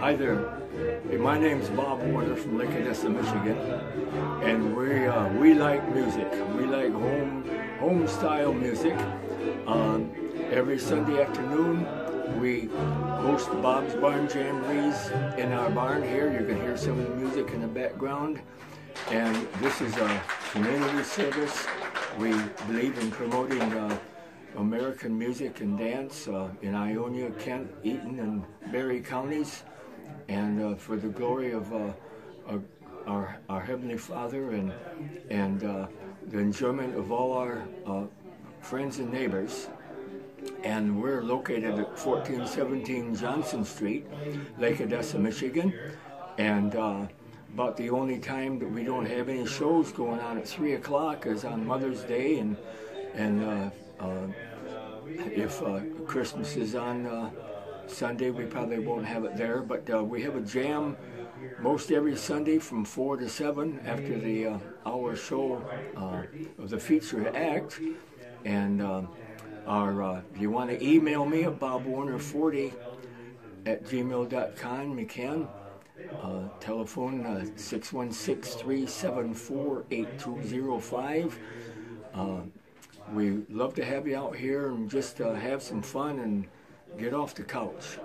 Hi there. Hey, my name's Bob Warner from Lake Odessa, Michigan, and we uh, we like music. We like home home style music. Um, every Sunday afternoon, we host Bob's Barn Jamborees in our barn here. You can hear some of the music in the background, and this is a community service. We believe in promoting. Uh, American music and dance uh, in Ionia, Kent, Eaton, and Barry counties and uh, for the glory of uh, our, our Heavenly Father and, and uh, the enjoyment of all our uh, friends and neighbors. And we're located at 1417 Johnson Street, Lake Odessa, Michigan. And uh, about the only time that we don't have any shows going on at 3 o'clock is on Mother's Day and, and uh, if Christmas is on Sunday. We probably won't have it there, but uh, we have a jam most every Sunday from 4 to 7 after the uh, hour show uh, of the featured act. And uh, our, uh, if you want to email me at bobwarner40 at gmail.com, you can. Uh, telephone uh, 616-374-8205. we love to have you out here and just have some fun and Get off the couch.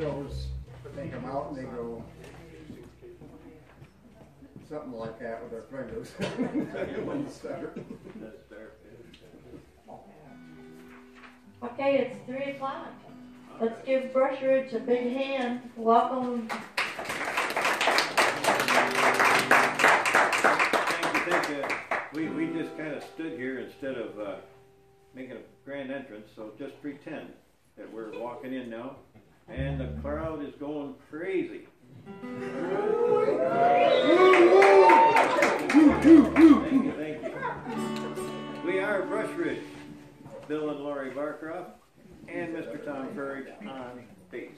Shows, they come out and they go something like that with their fingers. Okay, it's three o'clock. Let's give Brush Ridge a big hand. Welcome. Thank you, thank you. We, we just kind of stood here instead of uh, making a grand entrance, so just pretend that we're walking in now and the crowd is going crazy. thank you, thank you. We are Brush Ridge, Bill and Laurie Barcroft, and Mr. Tom Courage on bass.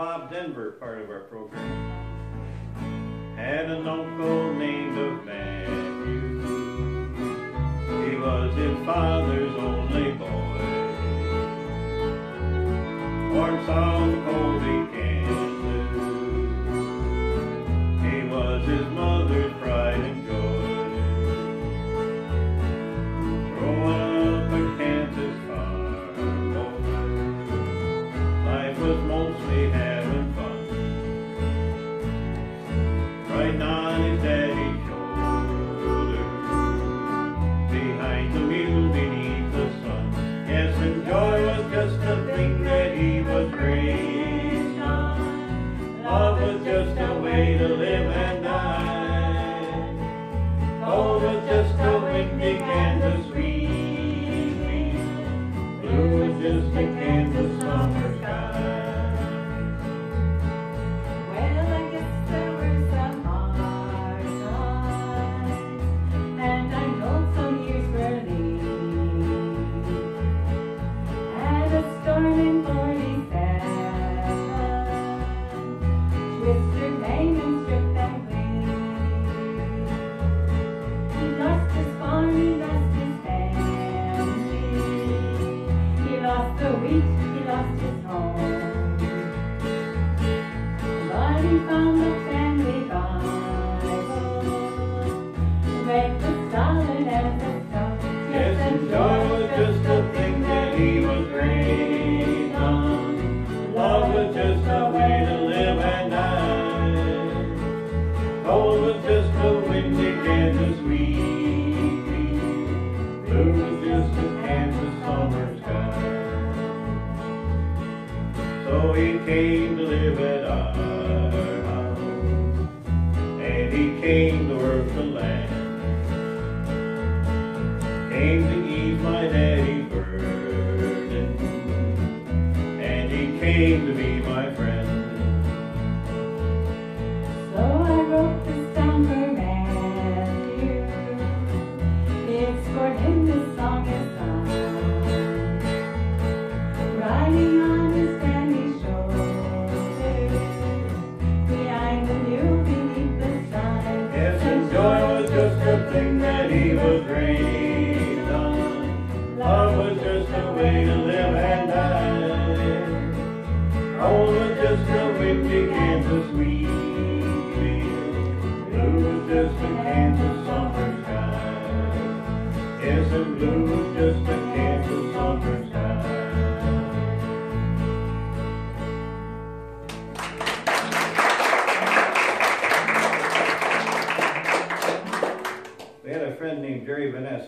Bob Denver part of our program. Had an uncle named of Matthew. He was his father's only boy. Born South Dakota.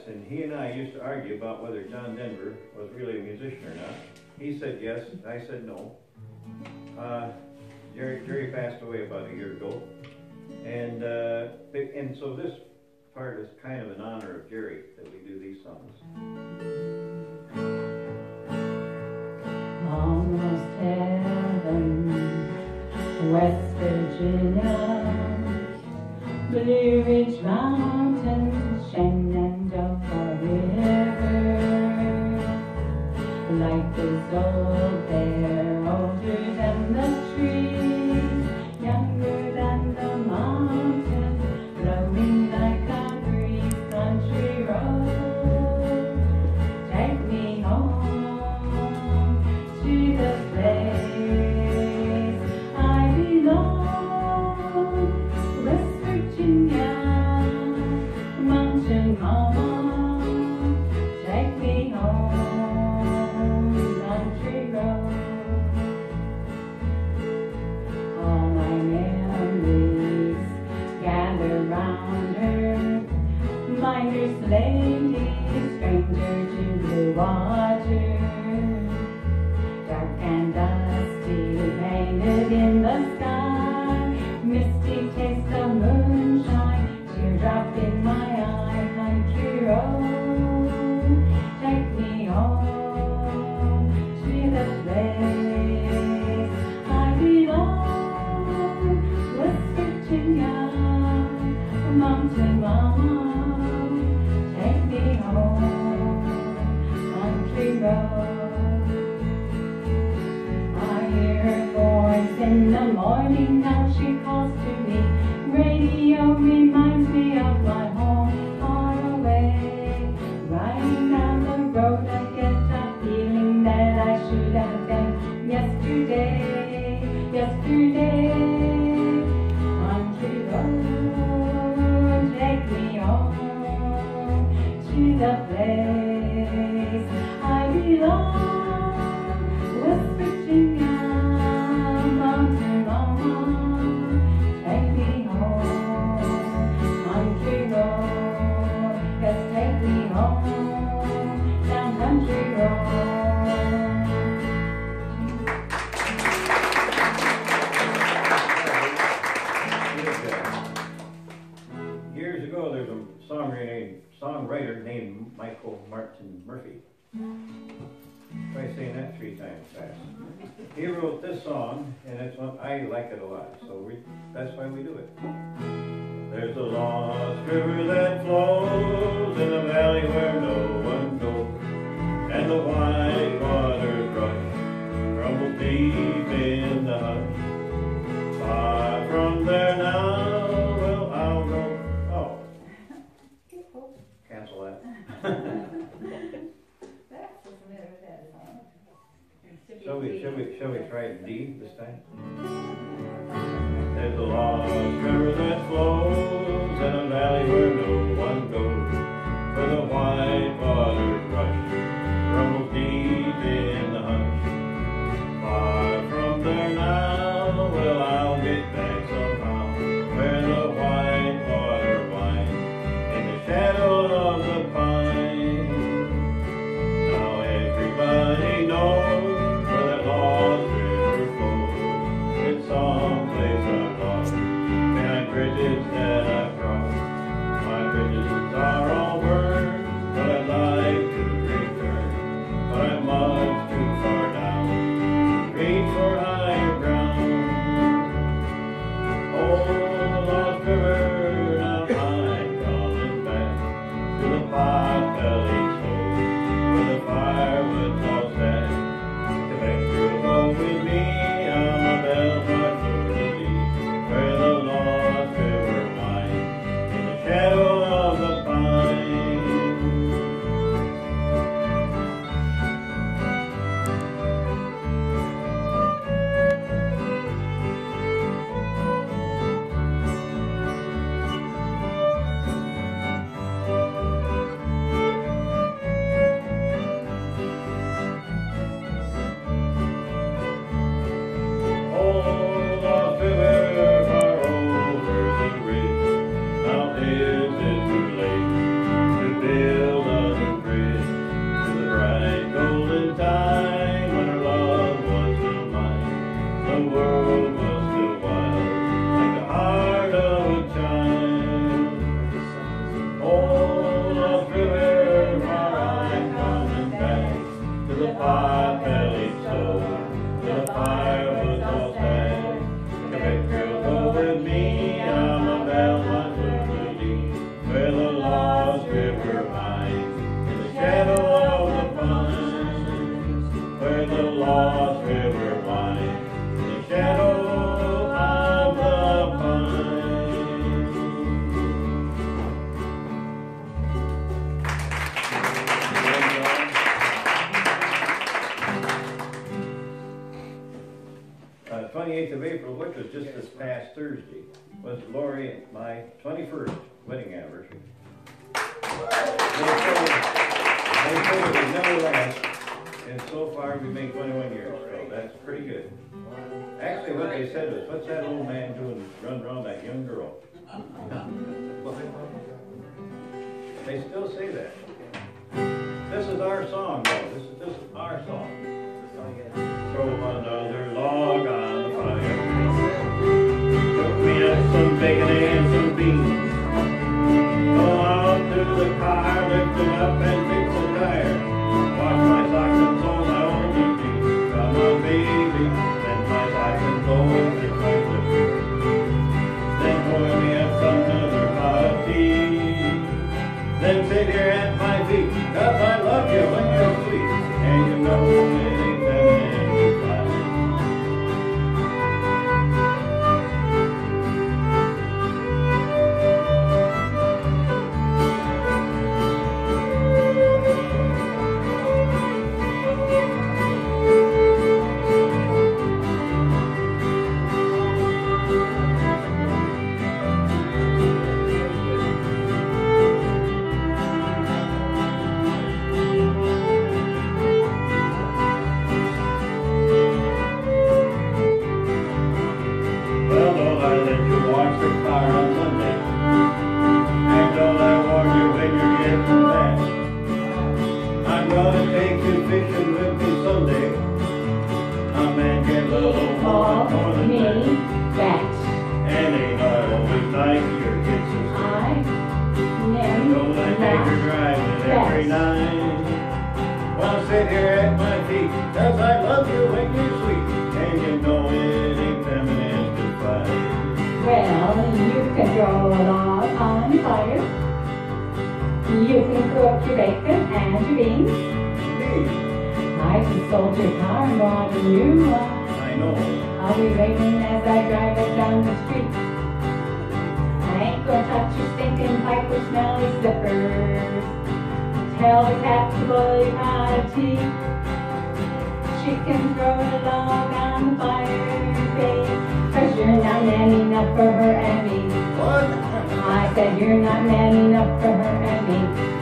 asked, and he and I used to argue about whether John Denver was really a musician or not. He said yes, I said no. Uh, Jerry, Jerry passed away about a year ago, and uh, and so this part is kind of in honor of Jerry that we do these songs. Almost heaven, West Virginia, Blue Ridge Mountains, Shenandoah down river, like this old day. in the morning now she like that. He wrote this song, and it's one, I like it a lot, so we, that's why we do it. There's a lost river that flows in a valley where no one goes, and the white water rush crumbles deep in the hush. Far from there now, well, I'll go. Oh. Cancel that. Shall we, shall we, shall we try D this time? There's a lost river that flows in a valley where no one goes, where the white water rush, rumbles deep in the hush, far from their night. Bridget and far, we made 21 years, so that's pretty good. Actually, what they said was, what's that old man doing running around that young girl? Angeline. Hey. I consoled your car and brought a new one. I know. I'll be waiting as I drive it down the street. I ain't gonna touch your stinking pipe with smelly slippers. Tell the cat to blow you my teeth. She can throw the log on the fire, Cause you're not man enough for her and me. What? I said you're not man enough for her and me.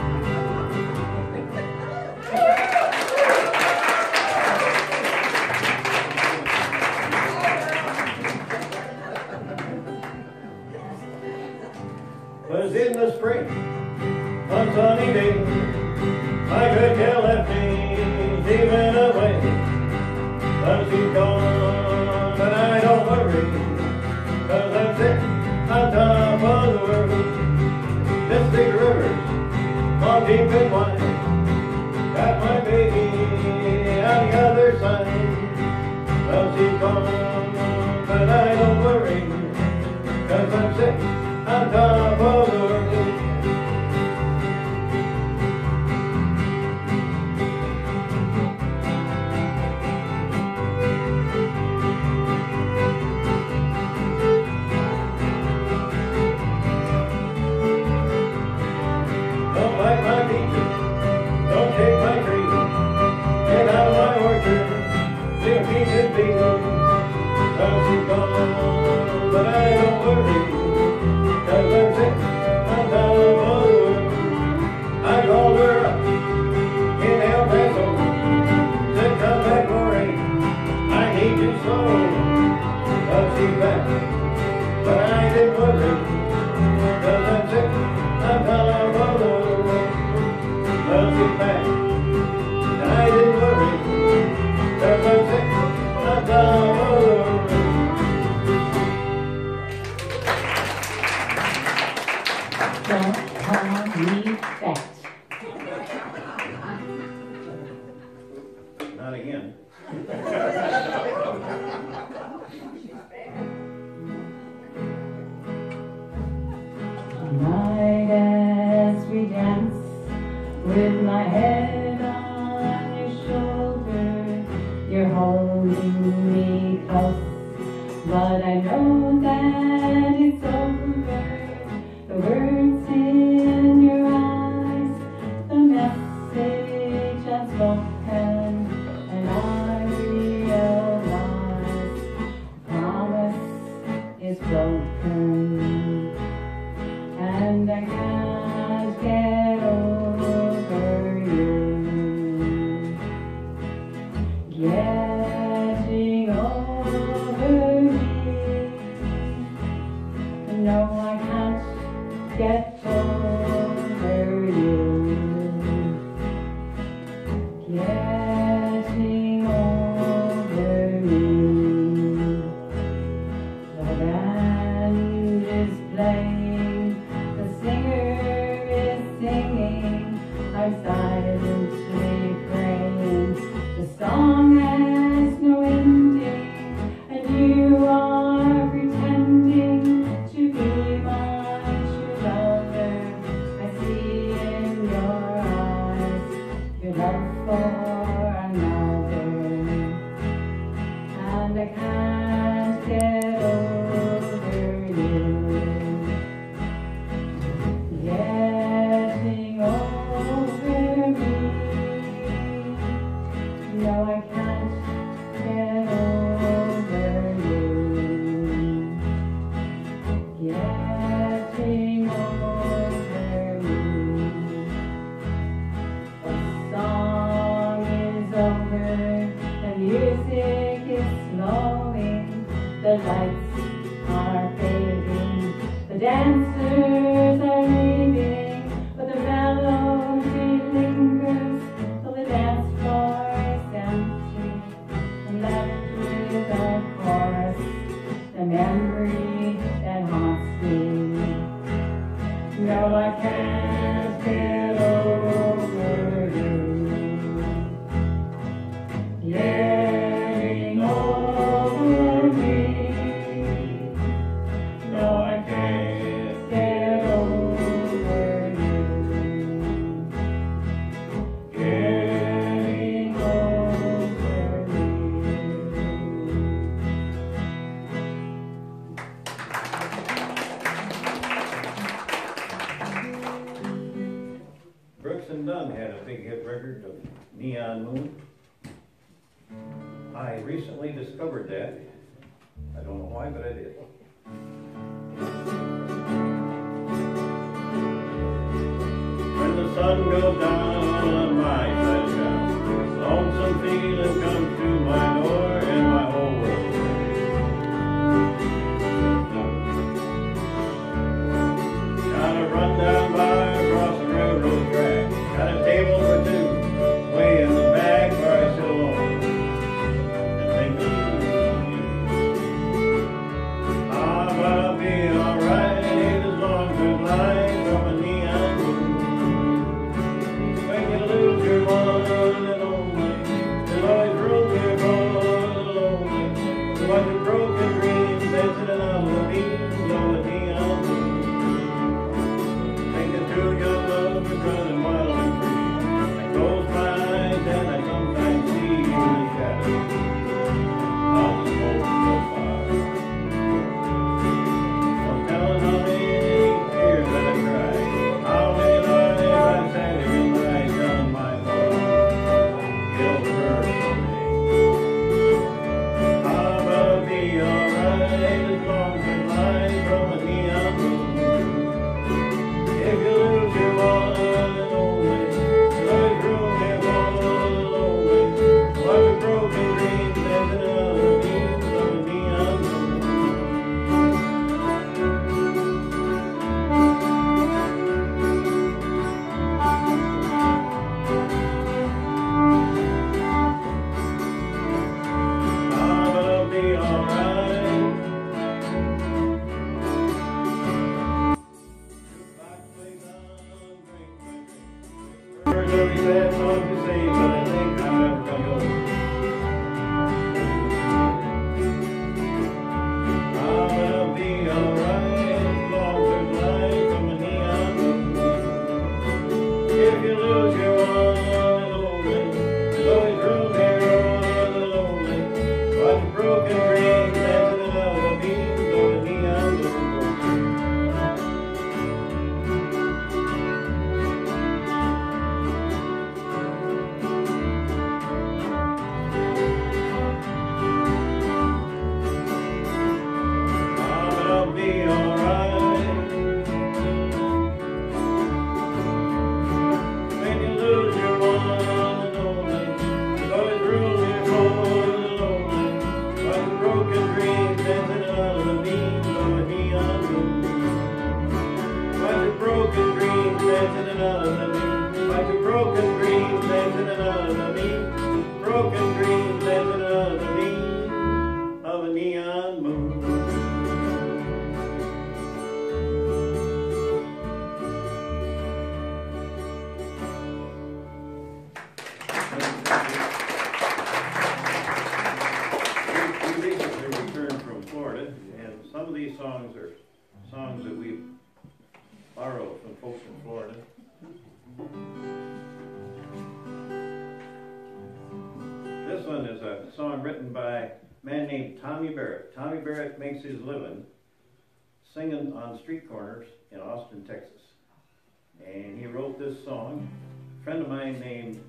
mine named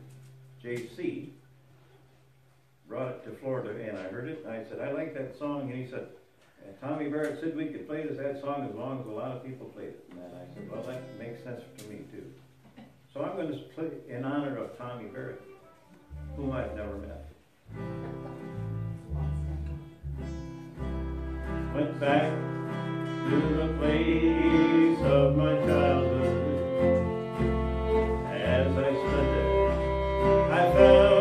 JC brought it to Florida, and I heard it, and I said, I like that song, and he said, Tommy Barrett said we could play this that song as long as a lot of people played it. And I said, well, that makes sense to me, too. So I'm going to play in honor of Tommy Barrett, whom I've never met. Went back to the place of my childhood. I've it.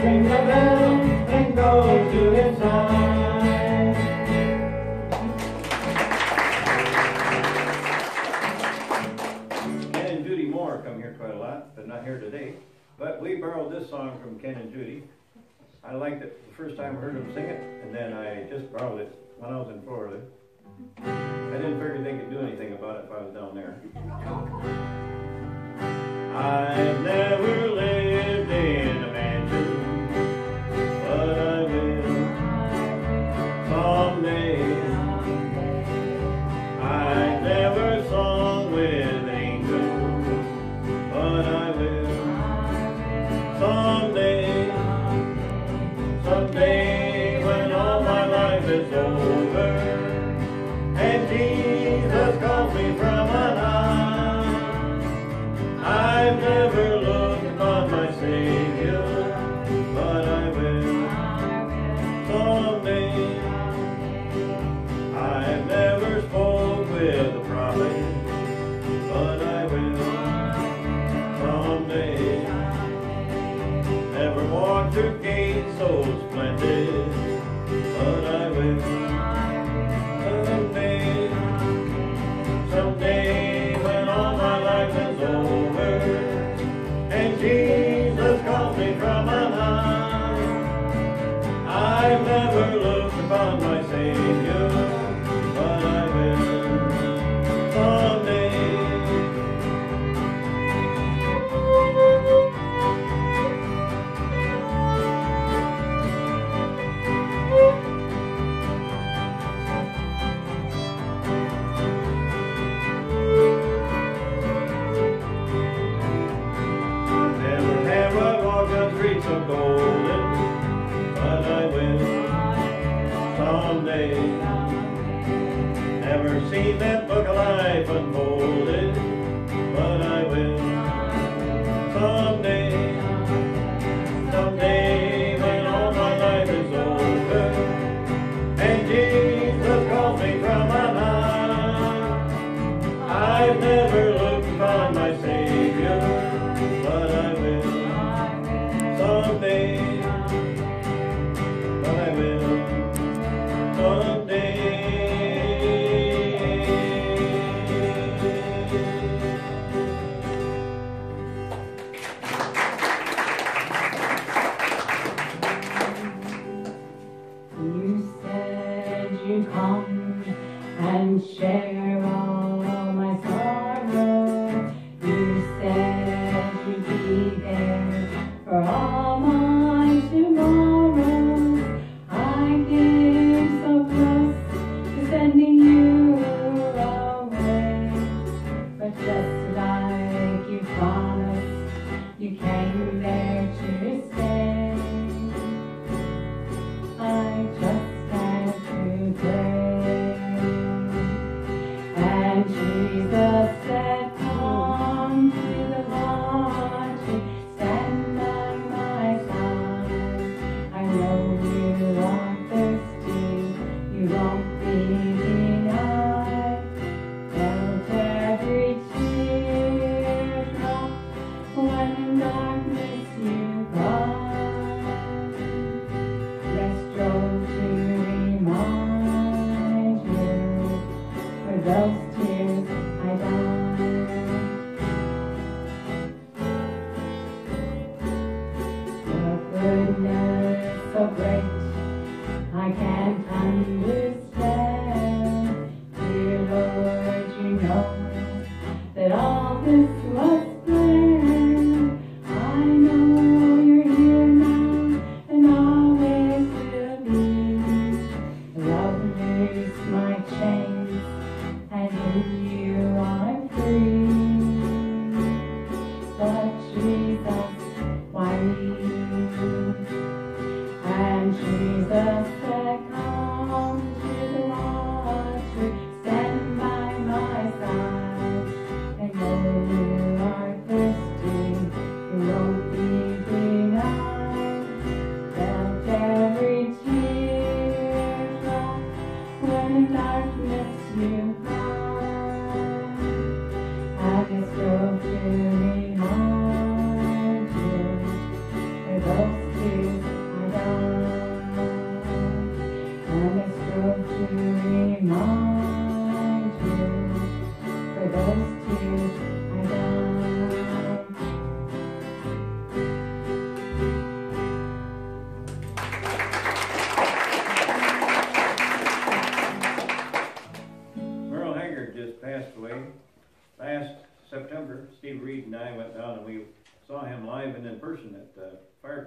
Bell and to. Ken and Judy Moore come here quite a lot, but not here today. But we borrowed this song from Ken and Judy. I liked it the first time I heard them sing it, and then I just borrowed it when I was in Florida. I didn't figure they could do anything about it if I was down there. I've never lived nós em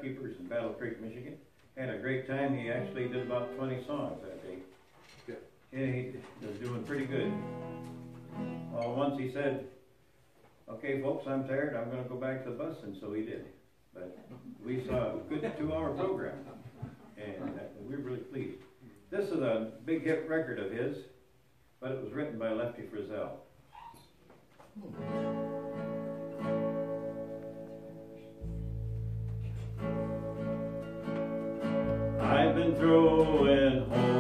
Keepers in Battle Creek, Michigan. Had a great time. He actually did about 20 songs that day. Good. Yeah, he was doing pretty good. Well, once he said, okay, folks, I'm tired. I'm going to go back to the bus, and so he did. But we saw a good two-hour program, and uh, we were really pleased. This is a big hit record of his, but it was written by Lefty Frizzell. Hmm. going home.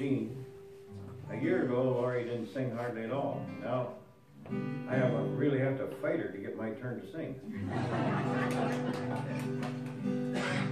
A year ago, Laurie didn't sing hardly at all. Now, I have a, really have to fight her to get my turn to sing.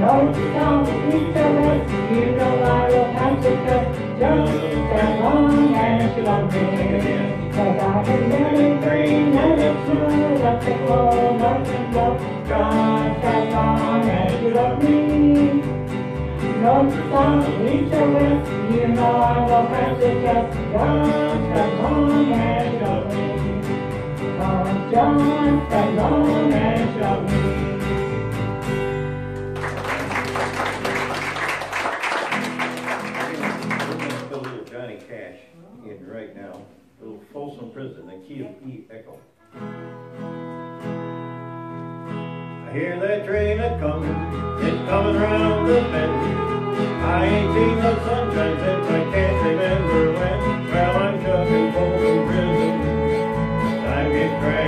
Don't stop, it's. You know I will have to cut. Just as long as you love me. But I can let it bring, let it through, let it flow, let it flow. Just as long me. Don't stop, it's. You know I will have to cut. Just as long as you love me. Just as long as you love me. Right now, little Folsom Prison, the key of E echo. I hear that train a coming, it's coming round the bend. I ain't seen the sunshine since I can't remember when. Well, I'm stuck in Folsom Prison, time gets dragging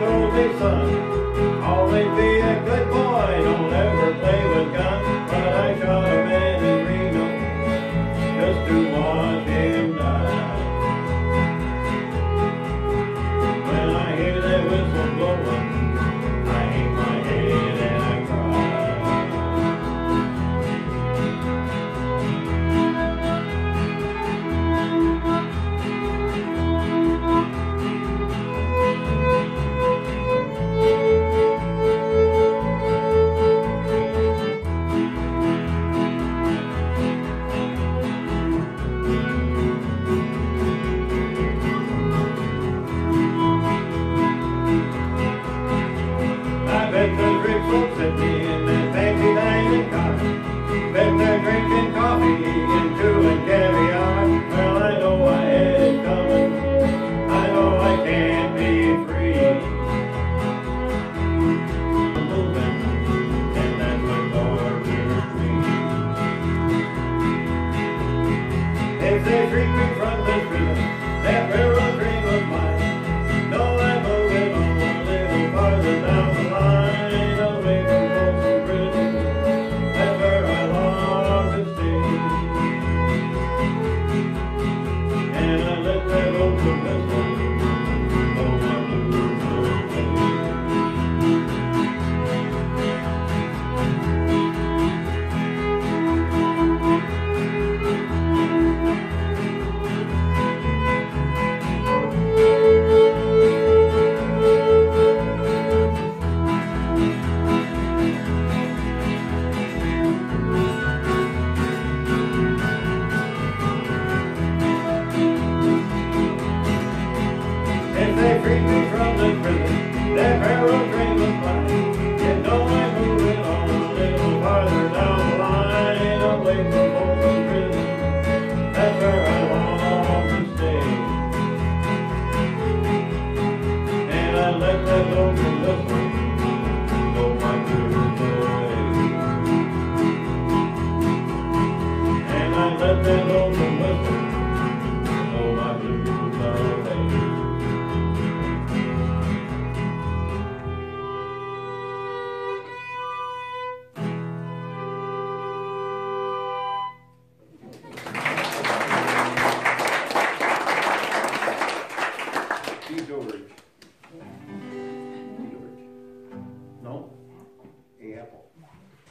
told me, son, always be a good boy, don't ever play with guns. But I shot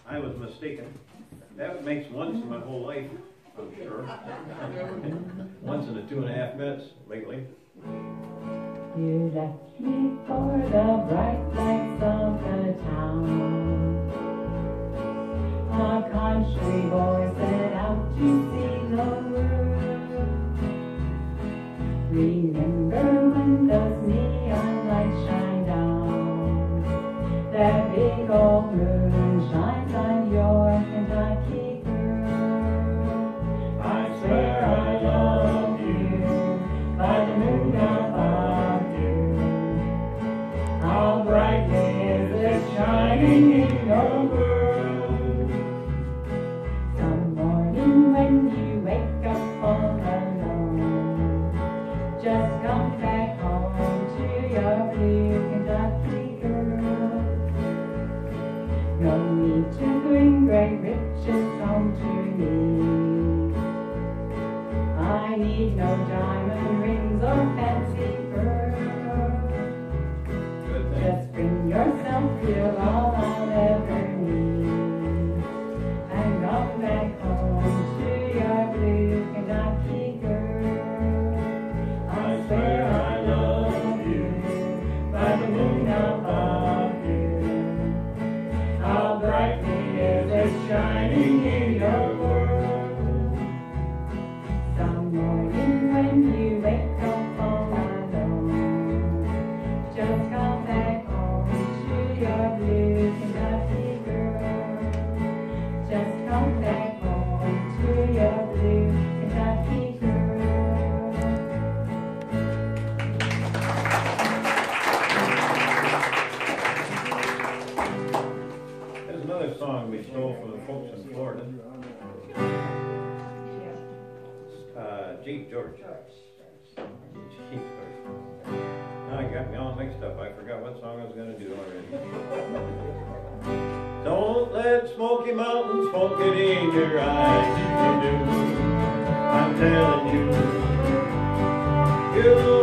I was mistaken. That makes once in my whole life, I'm sure. Once in the two and a half minutes lately. You left me for the bright lights of the town. A country boy set out to see the world. Remember when those neon lights shine down? That big old George. George. Now you got me all mixed up. I forgot what song I was going to do already. Don't let Smoky Mountain smoke it in your eyes. You do. I'm telling you. You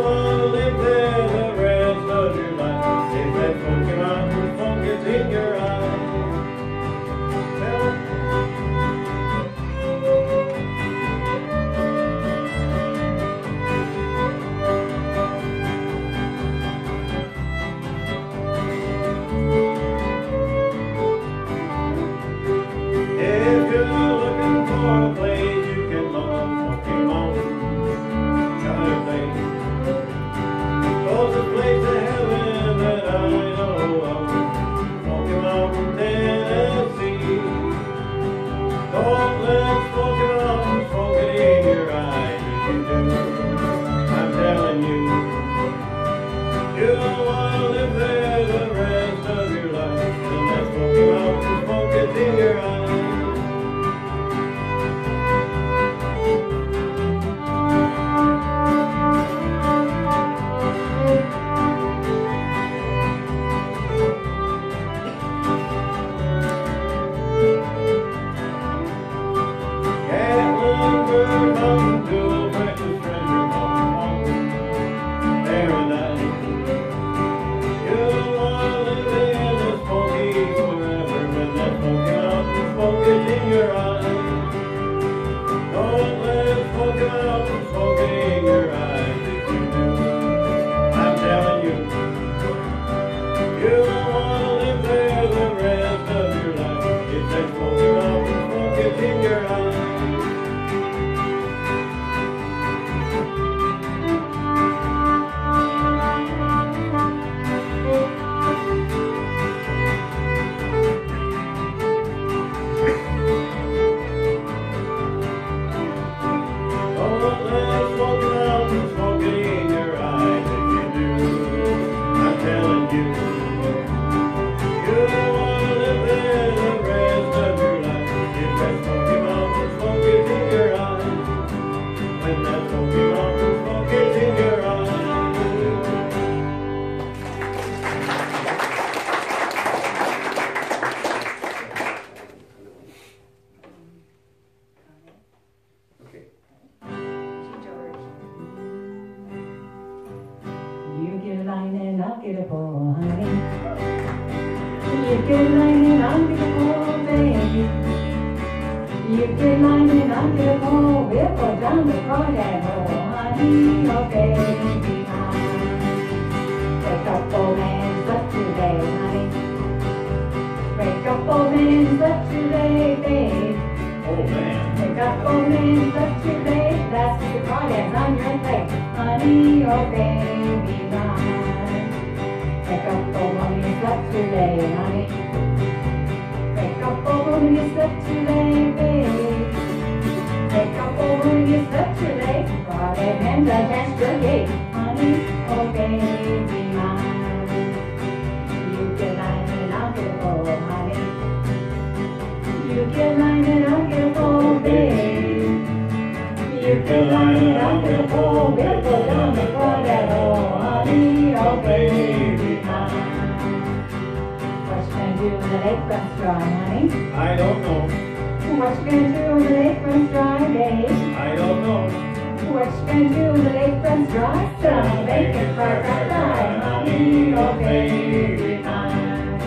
your favorite time.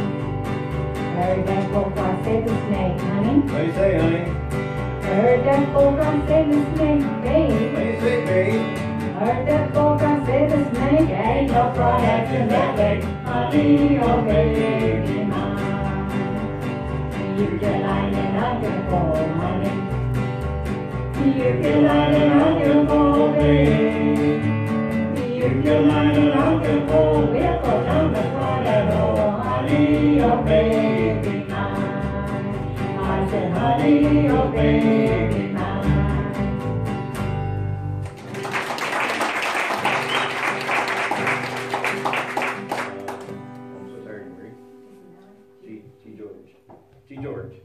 Heard that polka said the snake, honey. What you say, honey? Heard that polka say the snake, babe. Say, babe? Heard that polka said the snake, ain't no fun baby. I'll Honey, oh baby, mine. You can line it up your bowl, honey. You can line it up your bowl, baby. You can line it on your pole. We'll go down the hole, honey, oh baby mine. I said, honey, oh baby mine. I'm so sorry, Marie. G, G George. G George.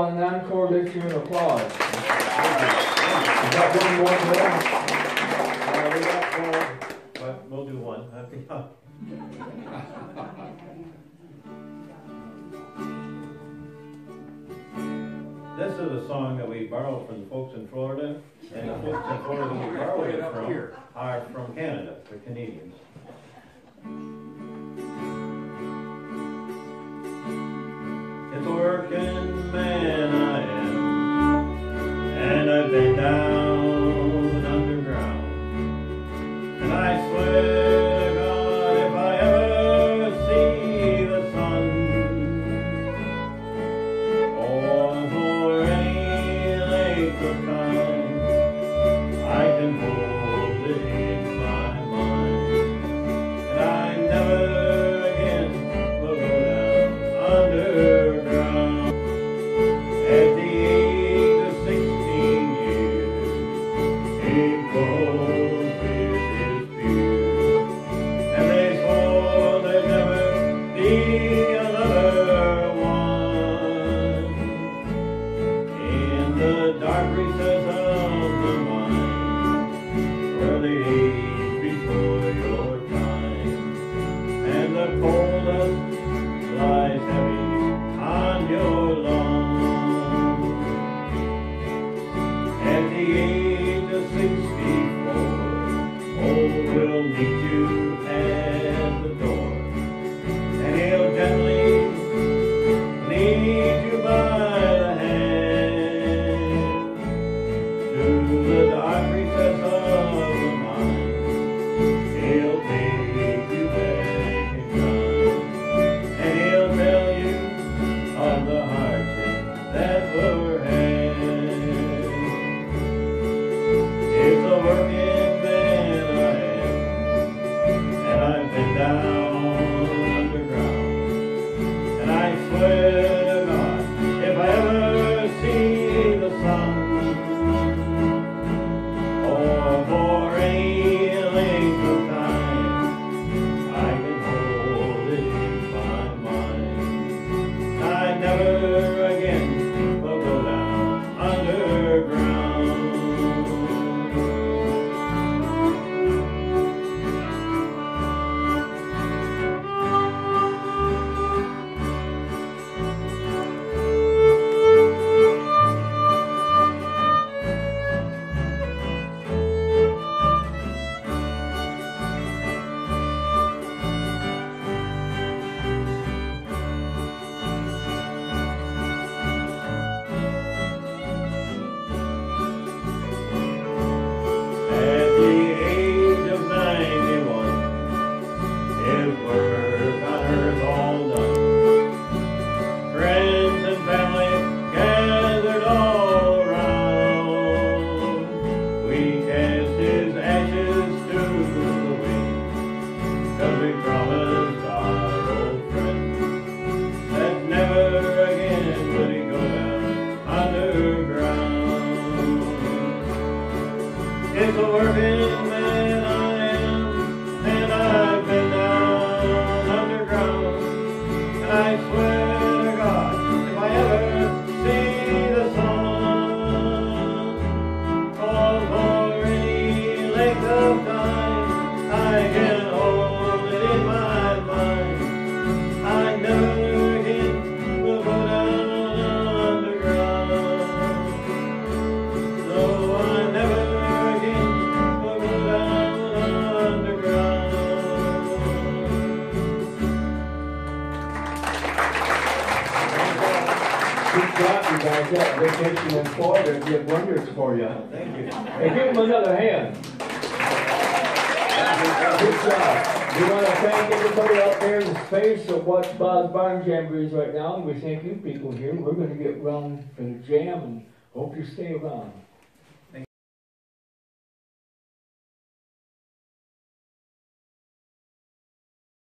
You folks want an encore, let's give an applause. You got one more there? Uh, we got four, but we'll do one. I think I'll- This is a song that we borrowed from the folks in Florida, and the folks in Florida we borrowed it from are from Canada, the Canadians. Working man I am, and I've been down